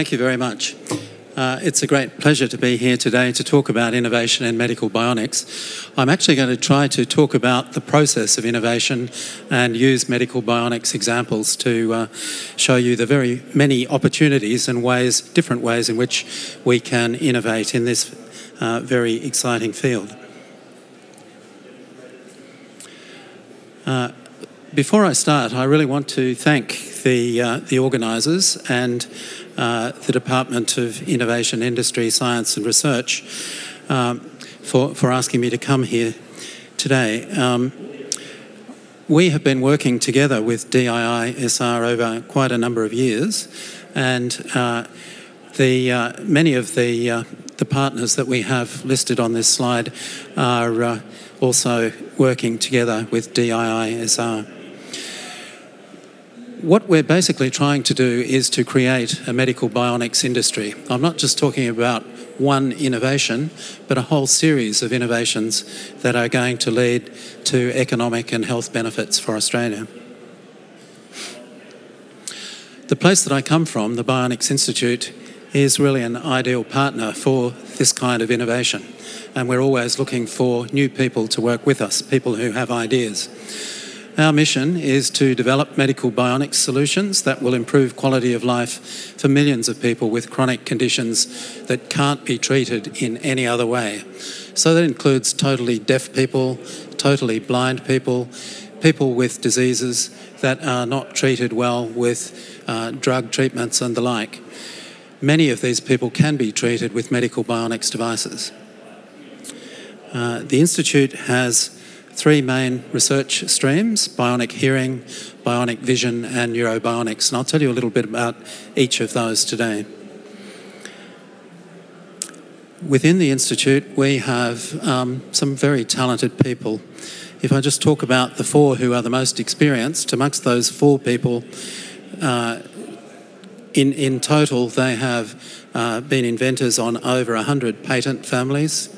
Thank you very much. Uh, it's a great pleasure to be here today to talk about innovation in medical bionics. I'm actually going to try to talk about the process of innovation and use medical bionics examples to uh, show you the very many opportunities and ways, different ways in which we can innovate in this uh, very exciting field. Uh, before I start, I really want to thank the, uh, the organisers and uh, the Department of Innovation, Industry, Science and Research um, for, for asking me to come here today. Um, we have been working together with DII-SR over quite a number of years, and uh, the, uh, many of the, uh, the partners that we have listed on this slide are uh, also working together with DII-SR what we're basically trying to do is to create a medical bionics industry. I'm not just talking about one innovation, but a whole series of innovations that are going to lead to economic and health benefits for Australia. The place that I come from, the Bionics Institute, is really an ideal partner for this kind of innovation. And we're always looking for new people to work with us, people who have ideas. Our mission is to develop medical bionics solutions that will improve quality of life for millions of people with chronic conditions that can't be treated in any other way. So that includes totally deaf people, totally blind people, people with diseases that are not treated well with uh, drug treatments and the like. Many of these people can be treated with medical bionics devices. Uh, the Institute has three main research streams bionic hearing, bionic vision, and neurobionics. And I'll tell you a little bit about each of those today. Within the Institute, we have um, some very talented people. If I just talk about the four who are the most experienced, amongst those four people, uh, in, in total, they have uh, been inventors on over 100 patent families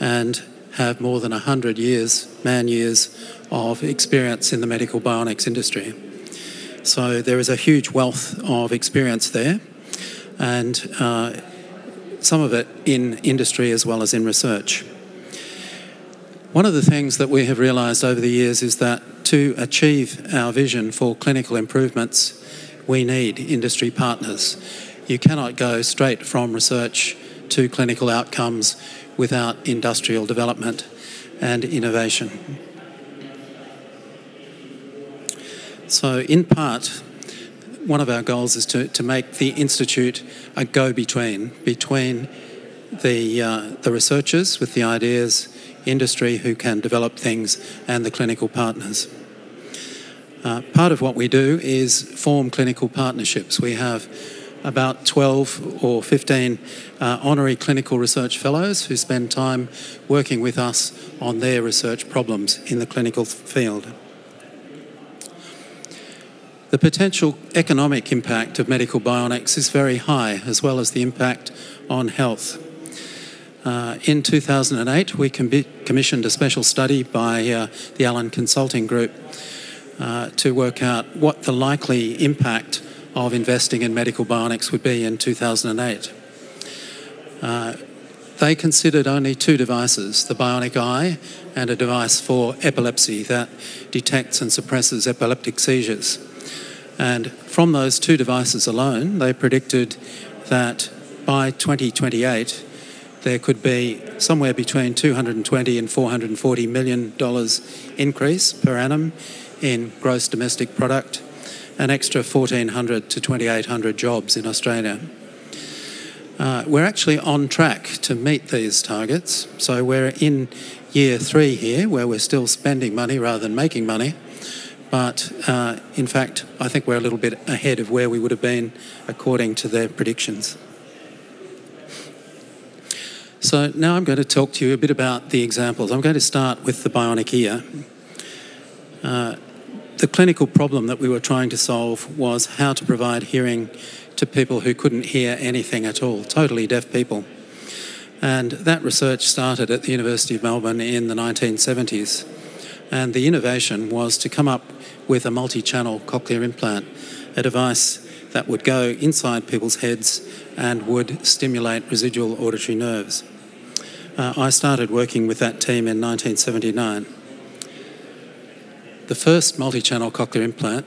and have more than 100 years, man years, of experience in the medical bionics industry. So there is a huge wealth of experience there, and uh, some of it in industry as well as in research. One of the things that we have realised over the years is that to achieve our vision for clinical improvements, we need industry partners. You cannot go straight from research to clinical outcomes without industrial development and innovation. So, in part, one of our goals is to, to make the Institute a go between, between the, uh, the researchers with the ideas, industry who can develop things, and the clinical partners. Uh, part of what we do is form clinical partnerships. We have about 12 or 15 uh, honorary clinical research fellows who spend time working with us on their research problems in the clinical field. The potential economic impact of medical bionics is very high, as well as the impact on health. Uh, in 2008, we com commissioned a special study by uh, the Allen Consulting Group uh, to work out what the likely impact of investing in medical bionics would be in 2008. Uh, they considered only two devices the bionic eye and a device for epilepsy that detects and suppresses epileptic seizures. And from those two devices alone, they predicted that by 2028, there could be somewhere between 220 and 440 million dollars increase per annum in gross domestic product an extra 1,400 to 2,800 jobs in Australia. Uh, we're actually on track to meet these targets. So we're in year three here, where we're still spending money rather than making money. But uh, in fact, I think we're a little bit ahead of where we would have been according to their predictions. So now I'm going to talk to you a bit about the examples. I'm going to start with the bionic ear. Uh, the clinical problem that we were trying to solve was how to provide hearing to people who couldn't hear anything at all, totally deaf people. And that research started at the University of Melbourne in the 1970s. And the innovation was to come up with a multi channel cochlear implant, a device that would go inside people's heads and would stimulate residual auditory nerves. Uh, I started working with that team in 1979. The first multi channel cochlear implant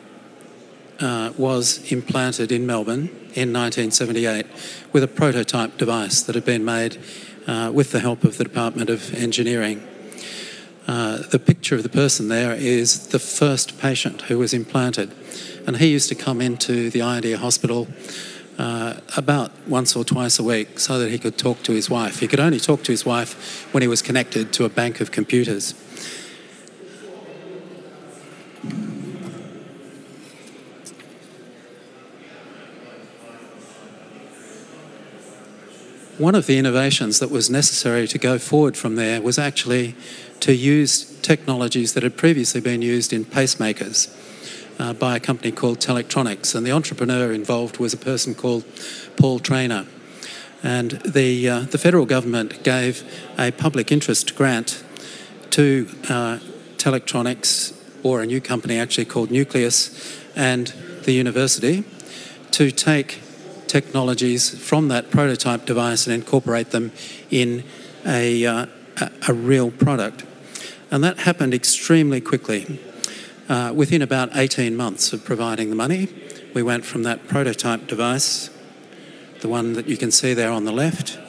uh, was implanted in Melbourne in 1978 with a prototype device that had been made uh, with the help of the Department of Engineering. Uh, the picture of the person there is the first patient who was implanted, and he used to come into the Eye and Ear Hospital uh, about once or twice a week so that he could talk to his wife. He could only talk to his wife when he was connected to a bank of computers. One of the innovations that was necessary to go forward from there was actually to use technologies that had previously been used in pacemakers uh, by a company called Telectronics. And the entrepreneur involved was a person called Paul Trainor. And the, uh, the federal government gave a public interest grant to uh, Telectronics, or a new company actually called Nucleus, and the university to take technologies from that prototype device and incorporate them in a, uh, a, real product. And that happened extremely quickly. Uh, within about 18 months of providing the money, we went from that prototype device, the one that you can see there on the left,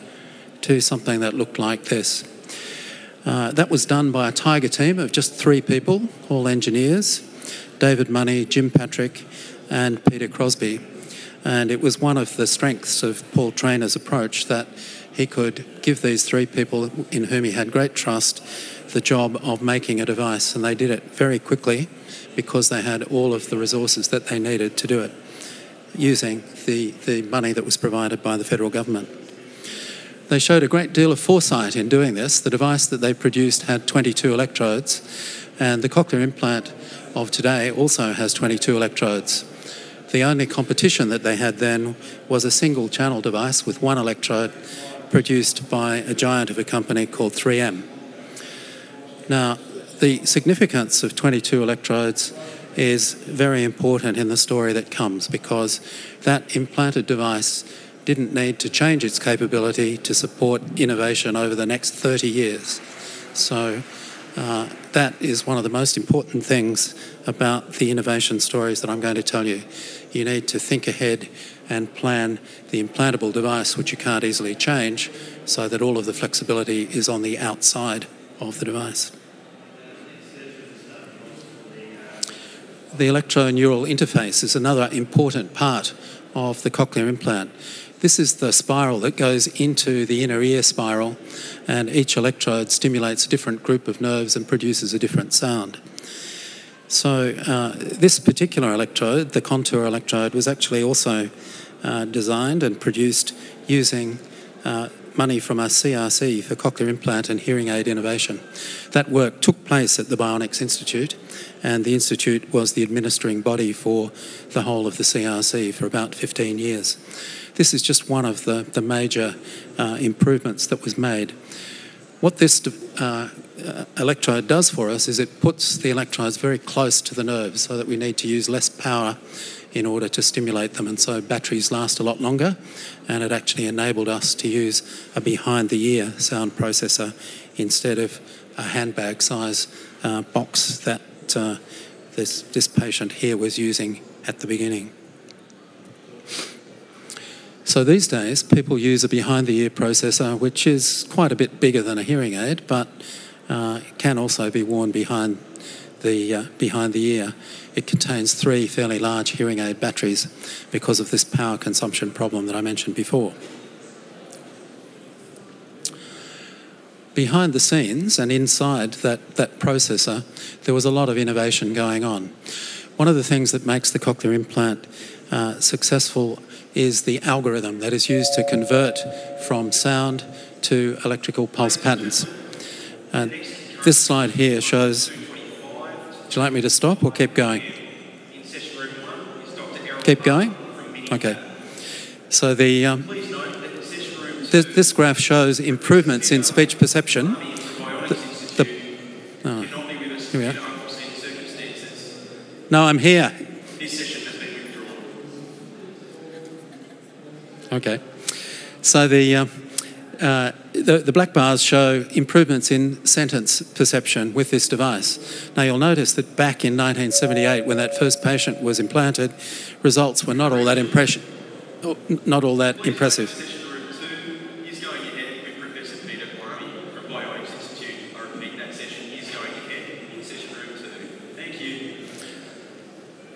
to something that looked like this. Uh, that was done by a Tiger team of just three people, all engineers David Money, Jim Patrick, and Peter Crosby. And it was one of the strengths of Paul Trainor's approach that he could give these three people in whom he had great trust the job of making a device. And they did it very quickly because they had all of the resources that they needed to do it using the, the money that was provided by the federal government. They showed a great deal of foresight in doing this. The device that they produced had 22 electrodes, and the cochlear implant of today also has 22 electrodes. The only competition that they had then was a single channel device with one electrode produced by a giant of a company called 3M. Now, the significance of 22 electrodes is very important in the story that comes because that implanted device didn't need to change its capability to support innovation over the next 30 years. So uh, that is one of the most important things about the innovation stories that I'm going to tell you. You need to think ahead and plan the implantable device, which you can't easily change, so that all of the flexibility is on the outside of the device. The electroneural interface is another important part of the cochlear implant. This is the spiral that goes into the inner ear spiral, and each electrode stimulates a different group of nerves and produces a different sound. So, uh, this particular electrode, the contour electrode, was actually also uh, designed and produced using uh, money from our CRC for cochlear implant and hearing aid innovation. That work took place at the Bionics Institute, and the Institute was the administering body for the whole of the CRC for about 15 years. This is just one of the, the major uh, improvements that was made. What this uh, uh, electrode does for us is it puts the electrodes very close to the nerves so that we need to use less power in order to stimulate them, and so batteries last a lot longer. And it actually enabled us to use a behind the ear sound processor instead of a handbag size uh, box that uh, this, this patient here was using at the beginning. So these days, people use a behind the ear processor, which is quite a bit bigger than a hearing aid, but uh, can also be worn behind the, uh, behind the ear. It contains three fairly large hearing aid batteries because of this power consumption problem that I mentioned before. Behind the scenes and inside that, that processor, there was a lot of innovation going on. One of the things that makes the cochlear implant uh, successful is the algorithm that is used to convert from sound to electrical pulse patterns. And this slide here shows. Would you like me to stop or keep going? Keep going? Okay. So the. Um, this, this, graph shows improvements in speech perception. The, the, oh, here we are. No, I'm here. Okay. So the, uh, uh, the, the black bars show improvements in sentence perception with this device. Now you'll notice that back in 1978, when that first patient was implanted, results were not all that impression, not all that impressive. Thank you.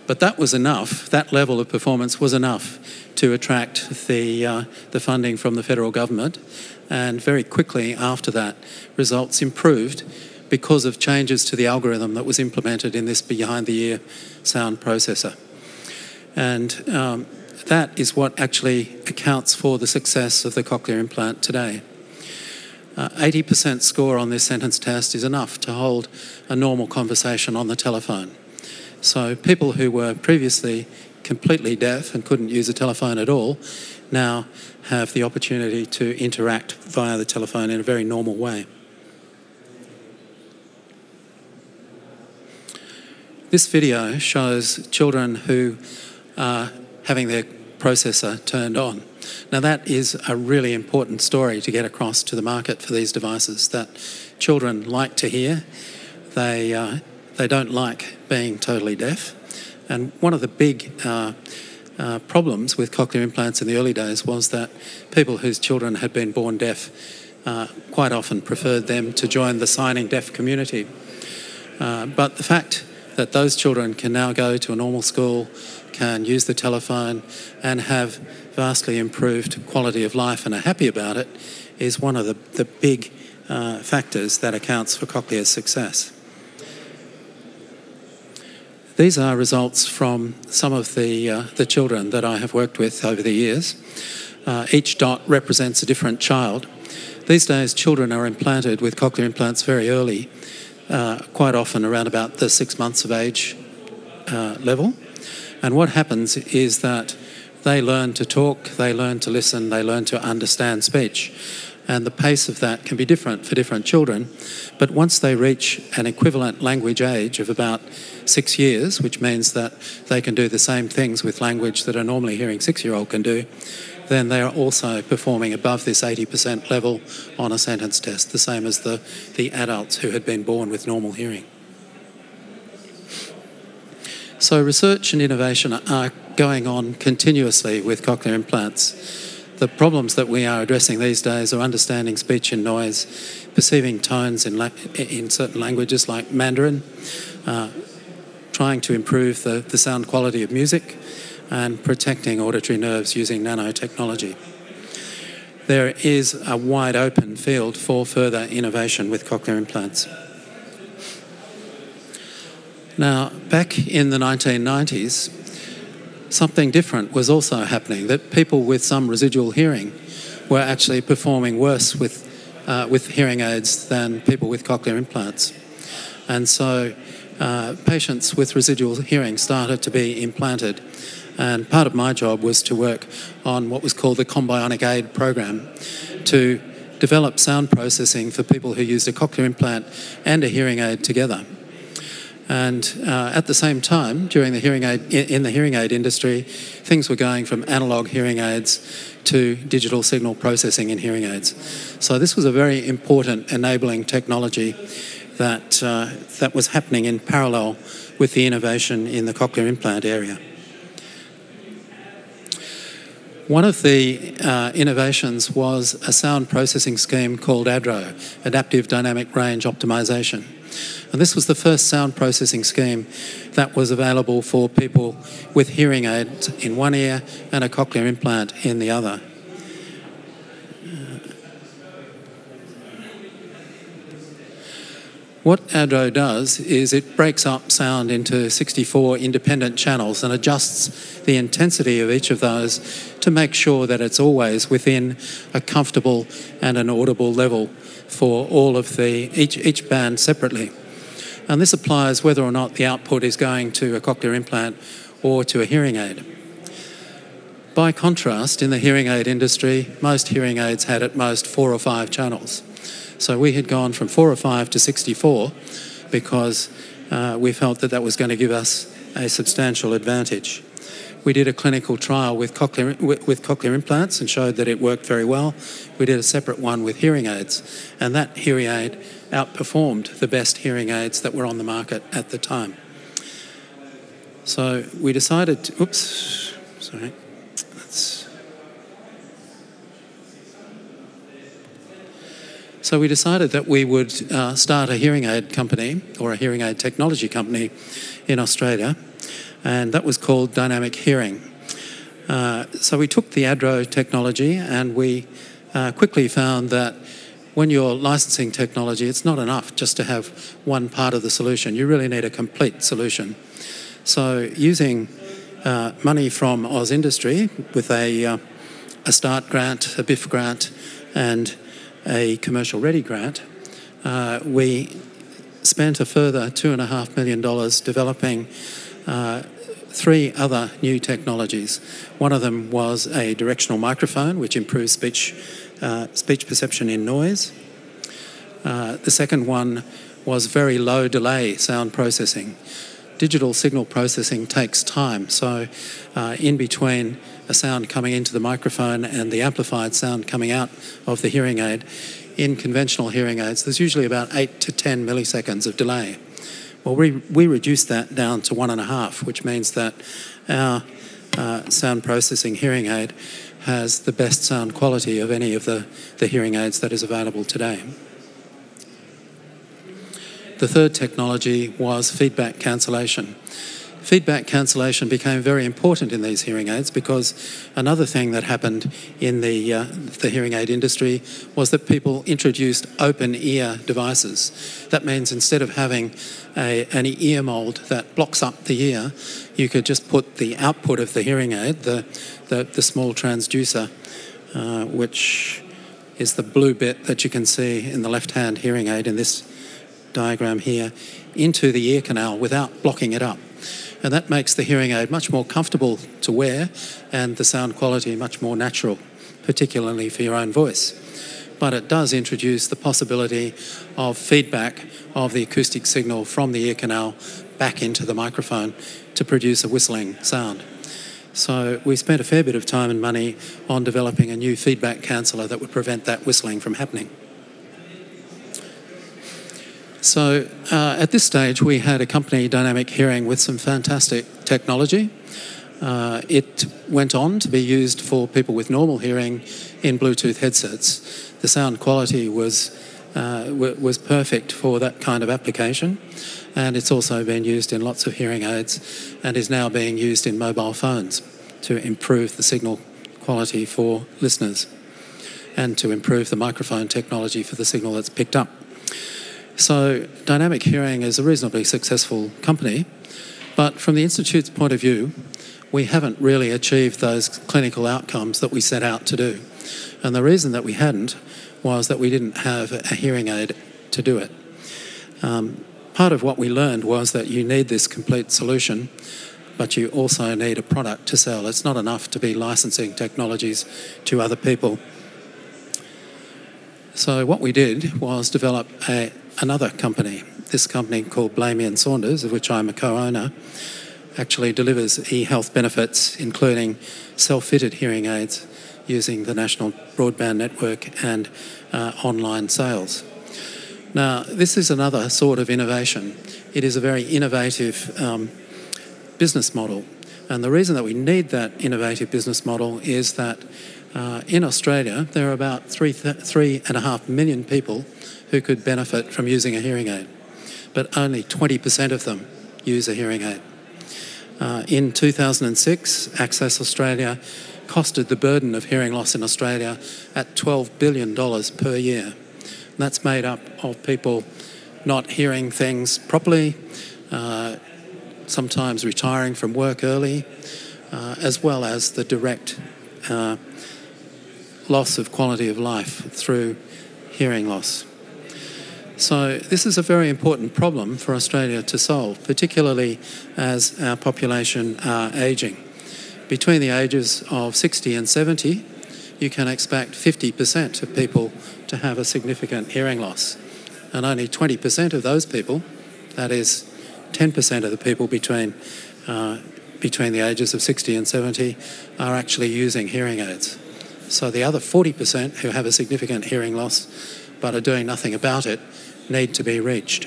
But that was enough, that level of performance was enough to attract the, uh, the funding from the federal government. And very quickly after that, results improved because of changes to the algorithm that was implemented in this behind the ear sound processor. And um, that is what actually accounts for the success of the cochlear implant today. 80% uh, score on this sentence test is enough to hold a normal conversation on the telephone. So people who were previously completely deaf and couldn't use a telephone at all now have the opportunity to interact via the telephone in a very normal way. This video shows children who are having their processor turned on. Now that is a really important story to get across to the market for these devices, that children like to hear, they, uh, they don't like being totally deaf. And one of the big uh, uh, problems with cochlear implants in the early days was that people whose children had been born deaf uh, quite often preferred them to join the signing deaf community. Uh, but the fact that those children can now go to a normal school, can use the telephone, and have vastly improved quality of life and are happy about it is one of the, the big uh, factors that accounts for Cochlear's success. These are results from some of the, uh, the children that I have worked with over the years. Uh, each dot represents a different child. These days, children are implanted with cochlear implants very early, uh, quite often around about the six months of age uh, level. And what happens is that they learn to talk, they learn to listen, they learn to understand speech. And the pace of that can be different for different children. But once they reach an equivalent language age of about six years, which means that they can do the same things with language that a normally hearing six year old can do, then they are also performing above this 80% level on a sentence test, the same as the, the adults who had been born with normal hearing. So, research and innovation are going on continuously with cochlear implants. The problems that we are addressing these days are understanding speech and noise, perceiving tones in, in certain languages like Mandarin, uh, trying to improve the, the sound quality of music, and protecting auditory nerves using nanotechnology. There is a wide open field for further innovation with cochlear implants. Now, back in the 1990s, something different was also happening that people with some residual hearing were actually performing worse with, uh, with hearing aids than people with cochlear implants. And so uh, patients with residual hearing started to be implanted. And part of my job was to work on what was called the Combionic Aid program to develop sound processing for people who used a cochlear implant and a hearing aid together. And uh, at the same time, during the hearing aid in the hearing aid industry, things were going from analog hearing aids to digital signal processing in hearing aids. So this was a very important enabling technology that uh, that was happening in parallel with the innovation in the cochlear implant area. One of the uh, innovations was a sound processing scheme called ADRO, Adaptive Dynamic Range Optimization. And this was the first sound processing scheme that was available for people with hearing aids in one ear and a cochlear implant in the other. What ADRO does is it breaks up sound into 64 independent channels and adjusts the intensity of each of those to make sure that it's always within a comfortable and an audible level for all of the each each band separately. And this applies whether or not the output is going to a cochlear implant or to a hearing aid. By contrast, in the hearing aid industry, most hearing aids had at most four or five channels. So we had gone from four or five to 64 because uh, we felt that that was going to give us a substantial advantage. we did a clinical trial with cochlear, with cochlear implants and showed that it worked very well. We did a separate one with hearing aids, and that hearing aid outperformed the best hearing aids that were on the market at the time. So we decided, to, oops, sorry, so we decided that we would uh, start a hearing aid company or a hearing aid technology company in Australia, and that was called Dynamic Hearing. Uh, so we took the ADRO technology and we uh, quickly found that when you're licensing technology, it's not enough just to have one part of the solution. You really need a complete solution. So using uh, money from AusIndustry with a, uh, a START grant, a BIF grant, and a commercial ready grant, uh, we spent a further $2.5 million developing uh, three other new technologies. One of them was a directional microphone, which improves speech, uh, speech perception in noise. Uh, the second one was very low delay sound processing digital signal processing takes time. So, uh, in between a sound coming into the microphone and the amplified sound coming out of the hearing aid, in conventional hearing aids, there's usually about 8 to 10 milliseconds of delay. Well, we, we reduced that down to one and a half, which means that our uh, sound processing hearing aid has the best sound quality of any of the, the hearing aids that is available today. The third technology was feedback cancellation. Feedback cancellation became very important in these hearing aids because another thing that happened in the, uh, the hearing aid industry was that people introduced open ear devices. That means instead of having a, an ear mold that blocks up the ear, you could just put the output of the hearing aid, the, the, the small transducer, uh, which is the blue bit that you can see in the left hand hearing aid in this diagram here into the ear canal without blocking it up. And that makes the hearing aid much more comfortable to wear and the sound quality much more natural, particularly for your own voice. But it does introduce the possibility of feedback of the acoustic signal from the ear canal back into the microphone to produce a whistling sound. So we spent a fair bit of time and money on developing a new feedback canceller that would prevent that whistling from happening. So uh, at this stage, we had a company, Dynamic Hearing, with some fantastic technology. Uh, it went on to be used for people with normal hearing in Bluetooth headsets. The sound quality was uh, was perfect for that kind of application, and it's also been used in lots of hearing aids, and is now being used in mobile phones to improve the signal quality for listeners, and to improve the microphone technology for the signal that's picked up. So, Dynamic Hearing is a reasonably successful company, but from the Institute's point of view, we haven't really achieved those clinical outcomes that we set out to do. And the reason that we hadn't was that we didn't have a hearing aid to do it. Um, part of what we learned was that you need this complete solution, but you also need a product to sell. It's not enough to be licensing technologies to other people. So, what we did was develop a, another company. This company called Blamey and Saunders, of which I'm a co-owner, actually delivers e-health benefits, including self-fitted hearing aids using the national broadband network and uh, online sales. Now, this is another sort of innovation. It is a very innovative um, business model. And the reason that we need that innovative business model is that uh, in Australia, there are about three, three and a half million people who could benefit from using a hearing aid, but only 20% of them use a hearing aid. Uh, in 2006, Access Australia costed the burden of hearing loss in Australia at $12 billion per year. And that's made up of people not hearing things properly, uh, sometimes retiring from work early, uh, as well as the direct uh, loss of quality of life through hearing loss. So, this is a very important problem for Australia to solve, particularly as our population are ageing. Between the ages of 60 and 70, you can expect 50% of people to have a significant hearing loss. And only 20% of those people, that is 10% of the people between uh, between the ages of 60 and 70 are actually using hearing aids. So the other 40% who have a significant hearing loss but are doing nothing about it need to be reached.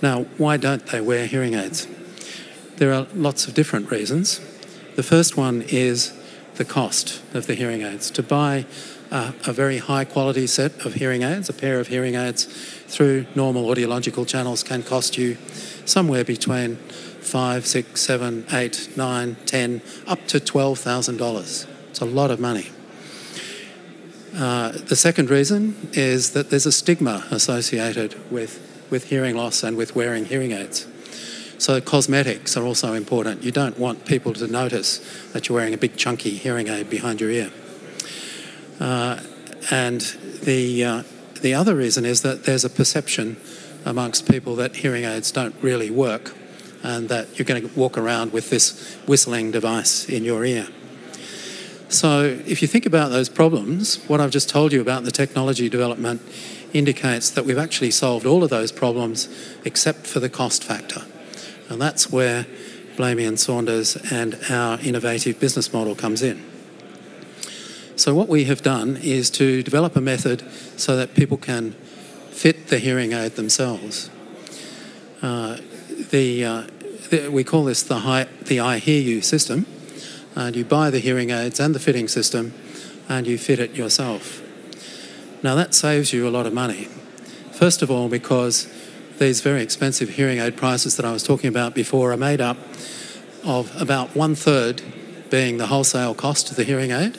Now, why don't they wear hearing aids? There are lots of different reasons. The first one is the cost of the hearing aids. To buy a, a very high quality set of hearing aids, a pair of hearing aids through normal audiological channels can cost you somewhere between five, six, seven, eight, nine, ten, up to twelve thousand dollars. It's a lot of money. Uh, the second reason is that there's a stigma associated with, with hearing loss and with wearing hearing aids. So cosmetics are also important. You don't want people to notice that you're wearing a big chunky hearing aid behind your ear. Uh, and the, uh, the other reason is that there's a perception amongst people that hearing aids don't really work and that you're going to walk around with this whistling device in your ear. So, if you think about those problems, what I've just told you about the technology development indicates that we've actually solved all of those problems except for the cost factor. And that's where Blamey and Saunders and our innovative business model comes in. So, what we have done is to develop a method so that people can fit the hearing aid themselves. Uh, the, uh, the, we call this the, high, the I Hear You system and you buy the hearing aids and the fitting system and you fit it yourself. Now that saves you a lot of money. First of all, because these very expensive hearing aid prices that I was talking about before are made up of about one third being the wholesale cost of the hearing aid,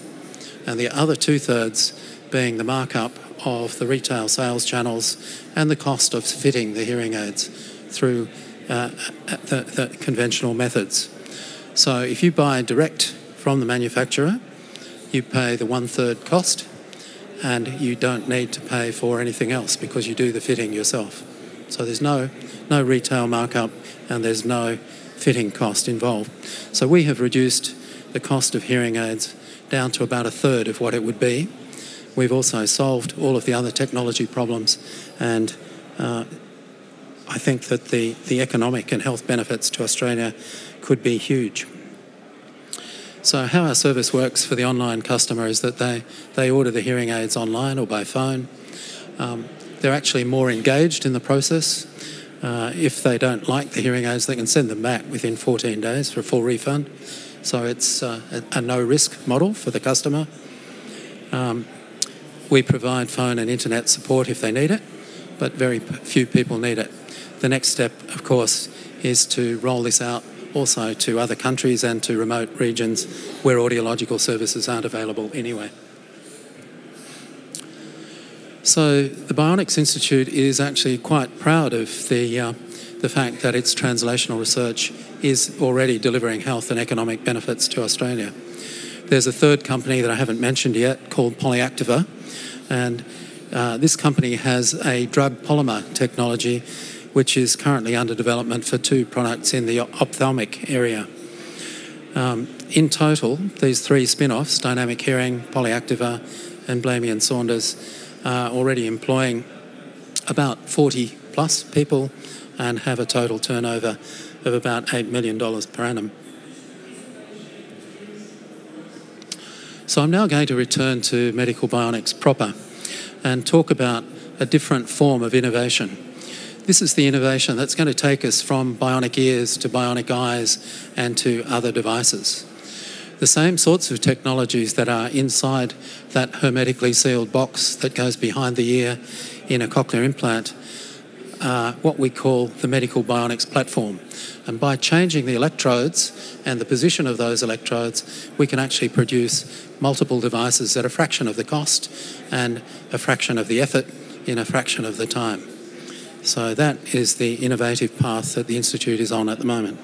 and the other two thirds being the markup of the retail sales channels and the cost of fitting the hearing aids through uh, the, the conventional methods. So if you buy direct from the manufacturer, you pay the one third cost and you don't need to pay for anything else because you do the fitting yourself. So there's no, no retail markup and there's no fitting cost involved. So we have reduced the cost of hearing aids down to about a third of what it would be. We've also solved all of the other technology problems and uh, I think that the, the economic and health benefits to Australia could be huge. So, how our service works for the online customer is that they, they order the hearing aids online or by phone. Um, they're actually more engaged in the process. Uh, if they don't like the hearing aids, they can send them back within 14 days for a full refund. So, it's uh, a, a, no risk model for the customer. Um, we provide phone and internet support if they need it, but very few people need it. The next step, of course, is to roll this out also to other countries and to remote regions where audiological services aren't available anyway. So the Bionics Institute is actually quite proud of the, uh, the fact that its translational research is already delivering health and economic benefits to Australia. There's a third company that I haven't mentioned yet called Polyactiva, and uh, this company has a drug polymer technology which is currently under development for two products in the ophthalmic area. Um, in total, these three spin offs, Dynamic Hearing, Polyactiva, and Blamey and Saunders, are already employing about 40 plus people and have a total turnover of about $8 million per annum. So I'm now going to return to medical bionics proper and talk about a different form of innovation this is the innovation that's going to take us from bionic ears to bionic eyes and to other devices. The same sorts of technologies that are inside that hermetically sealed box that goes behind the ear in a cochlear implant are what we call the medical bionics platform. And by changing the electrodes and the position of those electrodes, we can actually produce multiple devices at a fraction of the cost and a fraction of the effort in a fraction of the time. So that is the innovative path that the Institute is on at the moment.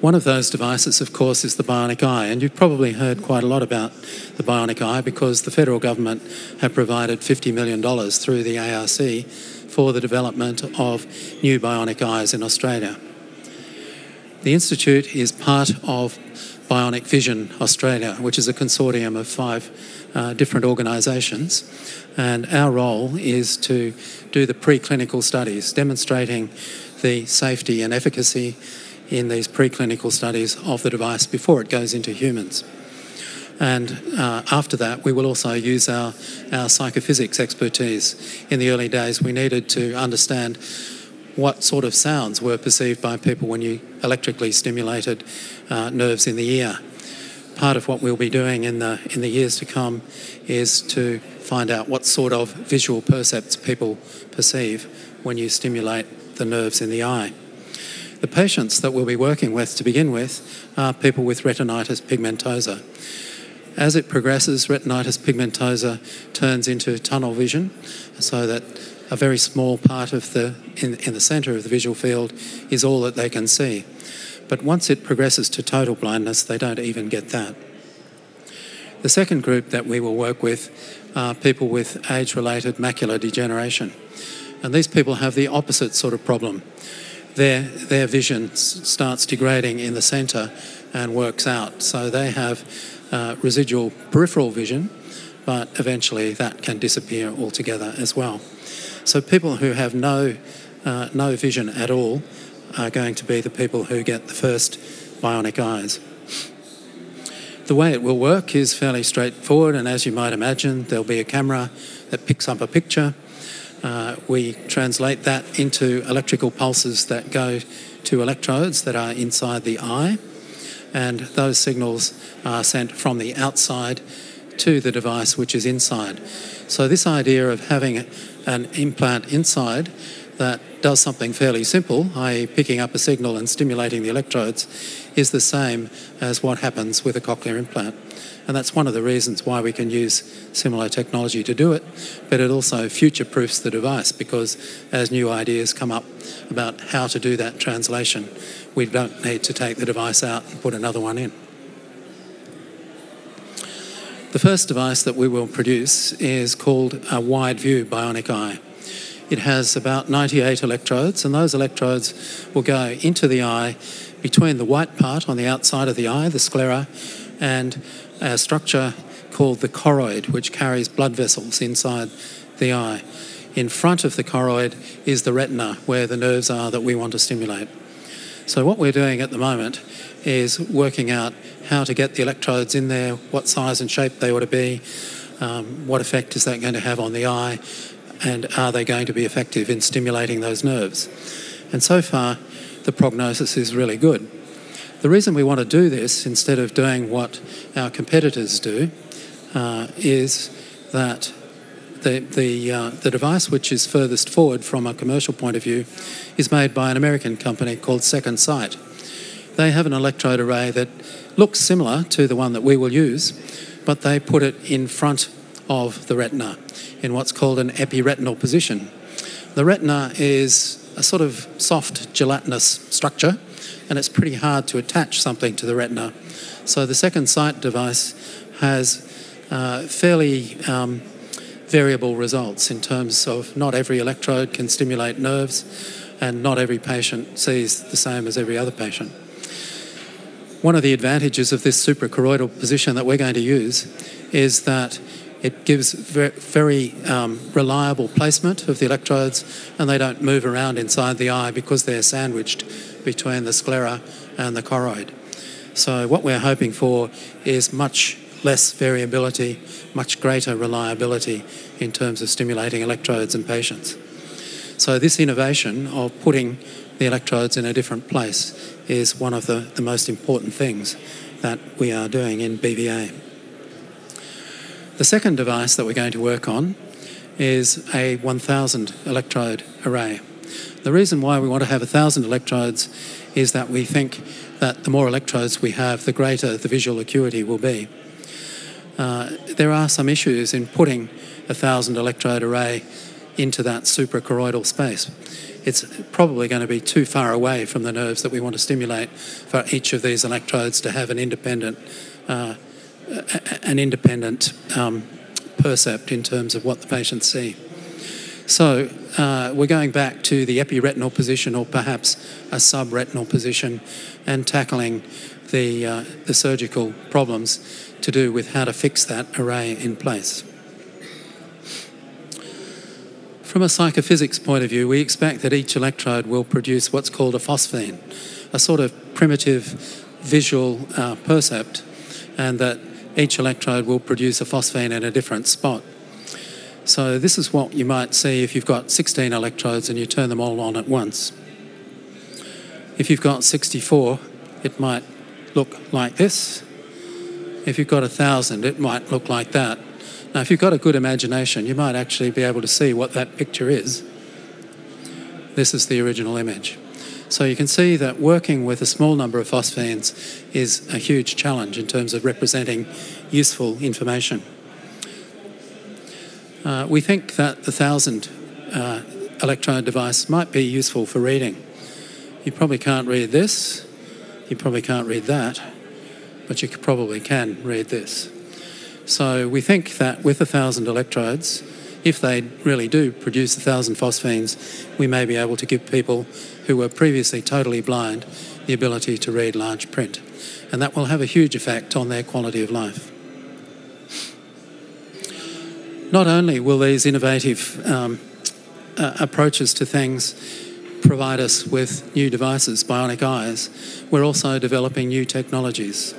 One of those devices, of course, is the bionic eye, and you've probably heard quite a lot about the bionic eye because the federal government have provided $50 million through the ARC for the development of new bionic eyes in Australia. The Institute is part of Bionic Vision Australia, which is a consortium of five uh, different organisations. And our role is to do the preclinical studies, demonstrating the safety and efficacy in these preclinical studies of the device before it goes into humans. And uh, after that, we will also use our, our psychophysics expertise. In the early days, we needed to understand what sort of sounds were perceived by people when you electrically stimulated uh, nerves in the ear. Part of what we'll be doing in the, in the years to come is to find out what sort of visual percepts people perceive when you stimulate the nerves in the eye. The patients that we'll be working with to begin with are people with retinitis pigmentosa. As it progresses, retinitis pigmentosa turns into tunnel vision, so that a very small part of the in, in the centre of the visual field is all that they can see. But once it progresses to total blindness, they don't even get that. The second group that we will work with are people with age-related macular degeneration, and these people have the opposite sort of problem. Their their vision starts degrading in the centre and works out, so they have uh, residual peripheral vision, but eventually that can disappear altogether as well. So people who have no, uh, no vision at all are going to be the people who get the first bionic eyes. The way it will work is fairly straightforward, and as you might imagine, there'll be a camera that picks up a picture. Uh, we translate that into electrical pulses that go to electrodes that are inside the eye and those signals are sent from the outside to the device which is inside. So, this idea of having an implant inside that does something fairly simple, i.e., picking up a signal and stimulating the electrodes, is the same as what happens with a cochlear implant. And that's one of the reasons why we can use similar technology to do it, but it also future proofs the device because as new ideas come up about how to do that translation, we don't need to take the device out and put another one in. The first device that we will produce is called a wide view bionic eye. It has about 98 electrodes, and those electrodes will go into the eye between the white part on the outside of the eye, the sclera, and a structure called the choroid, which carries blood vessels inside the eye. In front of the choroid is the retina, where the nerves are that we want to stimulate. So, what we're doing at the moment is working out how to get the electrodes in there, what size and shape they ought to be, um, what effect is that going to have on the eye, and are they going to be effective in stimulating those nerves. And so far, the prognosis is really good. The reason we want to do this instead of doing what our competitors do uh, is that the, the, uh, the device which is furthest forward from a commercial point of view is made by an American company called Second Sight. They have an electrode array that looks similar to the one that we will use, but they put it in front of the retina in what's called an epiretinal position. The retina is a sort of soft gelatinous structure and it's pretty hard to attach something to the retina. So the Second Sight device has uh, fairly um, variable results in terms of not every electrode can stimulate nerves and not every patient sees the same as every other patient. One of the advantages of this suprachoroidal position that we're going to use is that it gives very um, reliable placement of the electrodes and they don't move around inside the eye because they're sandwiched between the sclera and the choroid. So what we're hoping for is much less variability, much greater reliability in terms of stimulating electrodes in patients. So, this innovation of putting the electrodes in a different place is one of the, the most important things that we are doing in BVA. The second device that we're going to work on is a 1000 electrode array. The reason why we want to have 1000 electrodes is that we think that the more electrodes we have, the greater the visual acuity will be. Uh, there are some issues in putting a thousand electrode array into that suprachoroidal space. It's probably going to be too far away from the nerves that we want to stimulate for each of these electrodes to have an independent, uh, an independent um, percept in terms of what the patients see. So uh, we're going back to the epiretinal position or perhaps a subretinal position and tackling the, uh, the surgical problems to do with how to fix that array in place. From a psychophysics point of view, we expect that each electrode will produce what's called a phosphene, a sort of primitive visual uh, percept, and that each electrode will produce a phosphene in a different spot. So this is what you might see if you've got 16 electrodes and you turn them all on at once. If you've got 64, it might look like this. If you've got a thousand, it might look like that. Now, if you've got a good imagination, you might actually be able to see what that picture is. This is the original image. So you can see that working with a small number of phosphenes is a huge challenge in terms of representing useful information. Uh, we think that the 1000 uh, device might be useful for reading. You probably can't read this, you probably can't read that, but you probably can read this. So we think that with a 1000 electrodes, if they really do produce a 1000 phosphenes, we may be able to give people who were previously totally blind the ability to read large print. And that will have a huge effect on their quality of life. Not only will these innovative um, uh, approaches to things provide us with new devices, bionic eyes, we're also developing new technologies.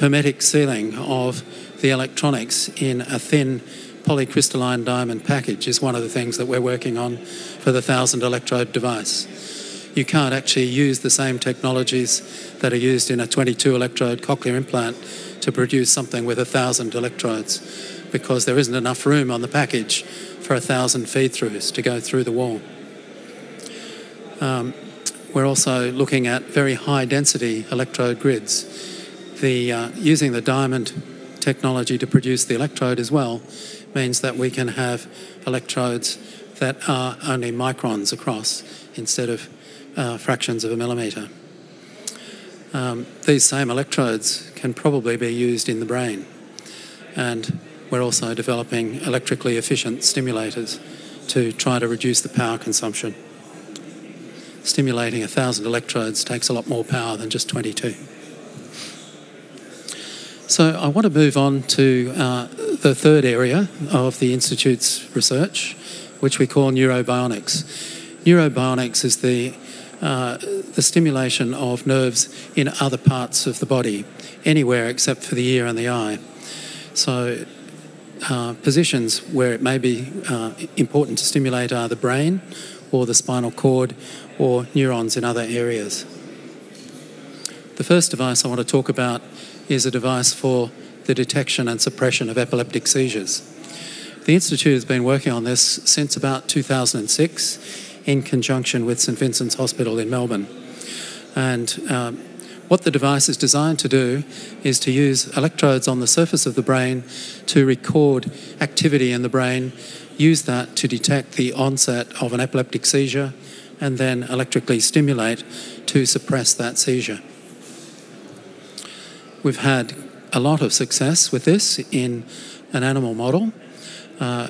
Hermetic sealing of the electronics in a thin polycrystalline diamond package is one of the things that we're working on for the 1000 electrode device. You can't actually use the same technologies that are used in a 22 electrode cochlear implant to produce something with 1000 electrodes because there isn't enough room on the package for a thousand feed throughs to go through the wall. Um, we're also looking at very high density electrode grids. The, uh, using the diamond technology to produce the electrode as well means that we can have electrodes that are only microns across instead of uh, fractions of a millimetre. Um, these same electrodes can probably be used in the brain and we're also developing electrically efficient stimulators to try to reduce the power consumption. Stimulating 1,000 electrodes takes a lot more power than just 22. So I want to move on to uh, the third area of the Institute's research, which we call neurobionics. Neurobionics is the, uh, the stimulation of nerves in other parts of the body, anywhere except for the ear and the eye. So uh, positions where it may be uh, important to stimulate are the brain or the spinal cord or neurons in other areas. The first device I want to talk about is a device for the detection and suppression of epileptic seizures. The Institute has been working on this since about 2006 in conjunction with St Vincent's Hospital in Melbourne. And um, what the device is designed to do is to use electrodes on the surface of the brain to record activity in the brain, use that to detect the onset of an epileptic seizure, and then electrically stimulate to suppress that seizure. We've had a lot of success with this in an animal model. Uh,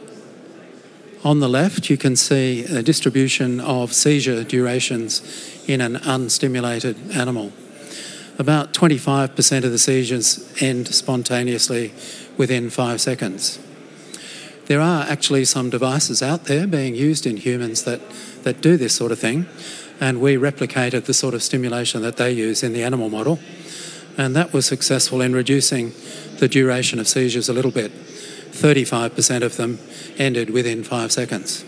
on the left, you can see a distribution of seizure durations in an unstimulated animal about 25% of the seizures end spontaneously within five seconds. There are actually some devices out there being used in humans that, that do this sort of thing, and we replicated the sort of stimulation that they use in the animal model, and that was successful in reducing the duration of seizures a little bit. 35% of them ended within five seconds.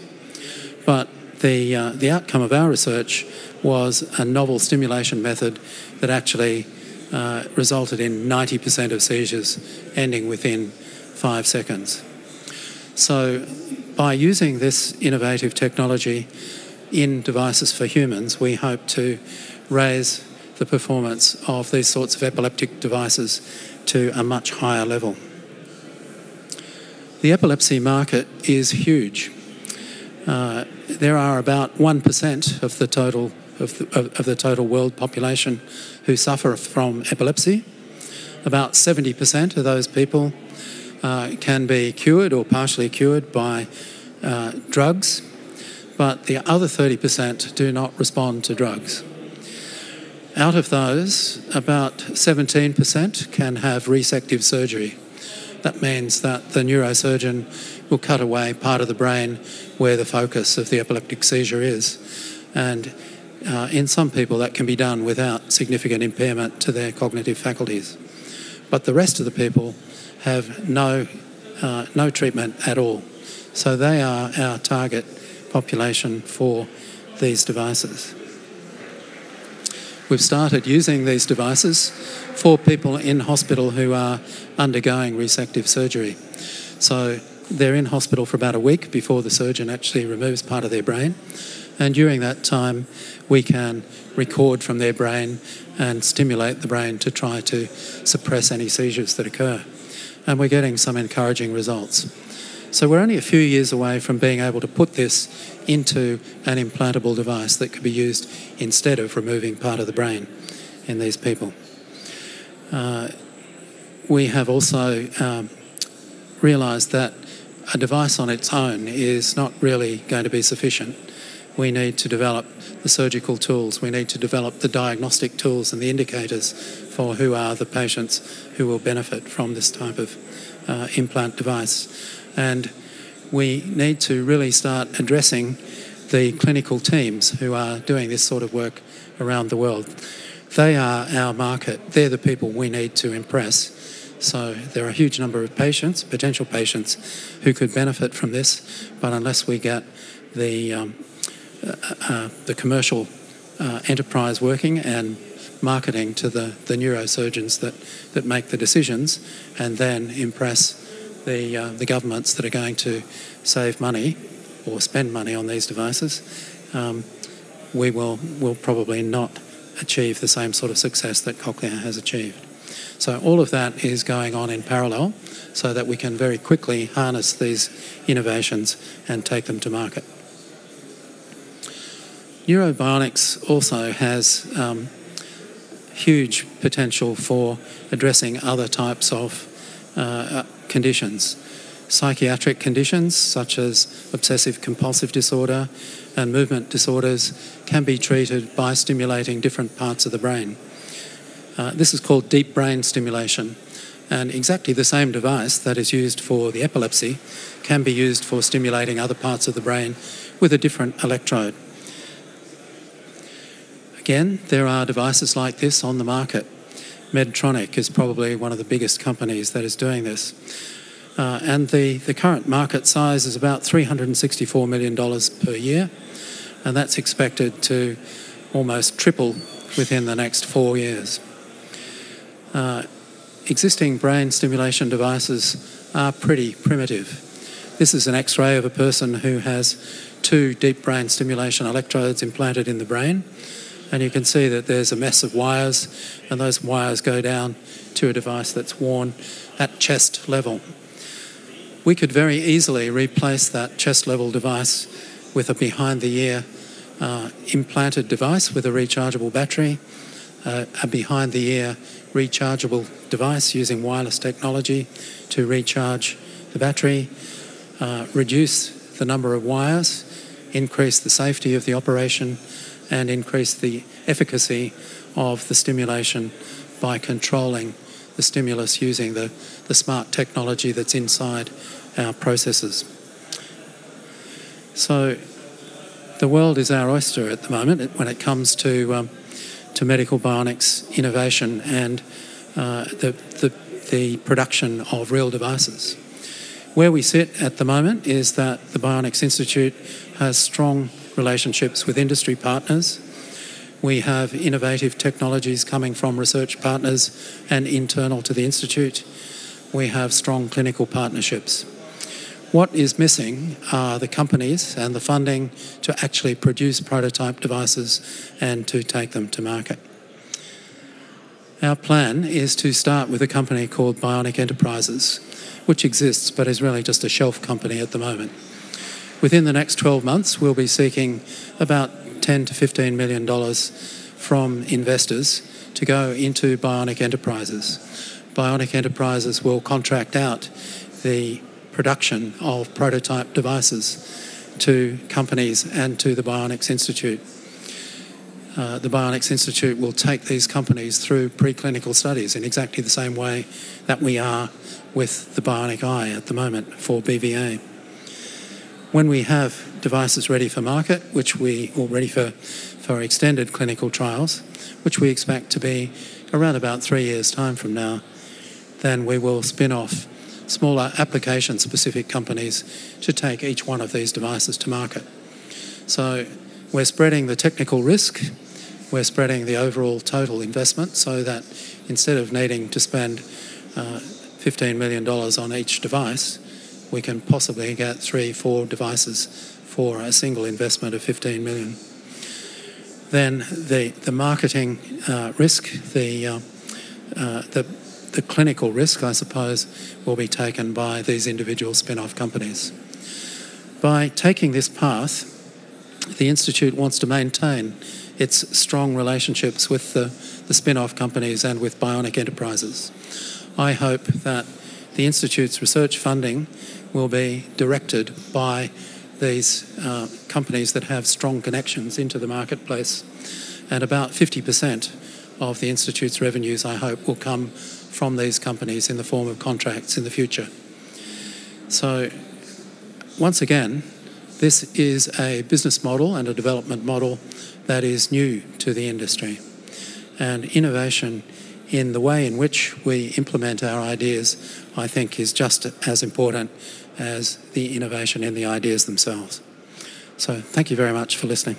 But the, uh, the outcome of our research was a novel stimulation method that actually uh, resulted in 90% of seizures ending within five seconds. So, by using this innovative technology in devices for humans, we hope to raise the performance of these sorts of epileptic devices to a much higher level. The epilepsy market is huge. Uh, there are about 1% of the total of the, of the total world population who suffer from epilepsy. About 70% of those people uh, can be cured or partially cured by uh, drugs, but the other 30% do not respond to drugs. Out of those, about 17% can have resective surgery. That means that the neurosurgeon will cut away part of the brain where the focus of the epileptic seizure is. And uh, in some people, that can be done without significant impairment to their cognitive faculties. But the rest of the people have no, uh, no treatment at all. So they are our target population for these devices. We've started using these devices for people in hospital who are undergoing resective surgery. So they're in hospital for about a week before the surgeon actually removes part of their brain. And during that time, we can record from their brain and stimulate the brain to try to suppress any seizures that occur. And we're getting some encouraging results. So we're only a few years away from being able to put this into an implantable device that could be used instead of removing part of the brain in these people. Uh, we have also um, realised that a device on its own is not really going to be sufficient we need to develop the surgical tools, we need to develop the diagnostic tools and the indicators for who are the patients who will benefit from this type of uh, implant device. And we need to really start addressing the clinical teams who are doing this sort of work around the world. They are our market, they're the people we need to impress. So there are a huge number of patients, potential patients, who could benefit from this, but unless we get the um, the commercial uh, enterprise working and marketing to the, the neurosurgeons that, that make the decisions and then impress the, uh, the governments that are going to save money or spend money on these devices, um, we will, will probably not achieve the same sort of success that Cochlear has achieved. So all of that is going on in parallel so that we can very quickly harness these innovations and take them to market. Neurobionics also has um, huge potential for addressing other types of uh, conditions. Psychiatric conditions such as obsessive compulsive disorder and movement disorders can be treated by stimulating different parts of the brain. Uh, this is called deep brain stimulation, and exactly the same device that is used for the epilepsy can be used for stimulating other parts of the brain with a different electrode. Again, there are devices like this on the market. Medtronic is probably one of the biggest companies that is doing this. Uh, and the, the current market size is about $364 million per year, and that's expected to almost triple within the next four years. Uh, existing brain stimulation devices are pretty primitive. This is an x ray of a person who has two deep brain stimulation electrodes implanted in the brain and you can see that there's a mess of wires and those wires go down to a device that's worn at chest level. We could very easily replace that chest level device with a behind the ear uh, implanted device with a rechargeable battery, uh, a behind the ear rechargeable device using wireless technology to recharge the battery, uh, reduce the number of wires, increase the safety of the operation, and increase the efficacy of the stimulation by controlling the stimulus using the, the smart technology that's inside our processors. So the world is our oyster at the moment when it comes to, um, to medical bionics innovation and uh, the, the, the production of real devices. Where we sit at the moment is that the Bionics Institute has strong relationships with industry partners. We have innovative technologies coming from research partners and internal to the Institute. We have strong clinical partnerships. What is missing are the companies and the funding to actually produce prototype devices and to take them to market. Our plan is to start with a company called Bionic Enterprises, which exists but is really just a shelf company at the moment. Within the next 12 months, we'll be seeking about 10 to 15 million dollars from investors to go into Bionic Enterprises. Bionic Enterprises will contract out the production of prototype devices to companies and to the Bionics Institute. Uh, the Bionics Institute will take these companies through preclinical studies in exactly the same way that we are with the bionic eye at the moment for BVA. When we have devices ready for market, which we or ready for, for extended clinical trials, which we expect to be around about three years' time from now, then we will spin off smaller application specific companies to take each one of these devices to market. So we're spreading the technical risk, we're spreading the overall total investment so that instead of needing to spend uh, $15 million on each device, we can possibly get three, four devices for a single investment of 15 million. Then the, the marketing uh, risk, the, uh, uh, the, the clinical risk, I suppose, will be taken by these individual spin off companies. By taking this path, the Institute wants to maintain its strong relationships with the, the spin off companies and with bionic enterprises. I hope that the Institute's research funding will be directed by these uh, companies that have strong connections into the marketplace. And about 50% of the Institute's revenues, I hope, will come from these companies in the form of contracts in the future. So, once again, this is a business model and a development model that is new to the industry. And innovation in the way in which we implement our ideas, I think, is just as important as the innovation and the ideas themselves. So, thank you very much for listening.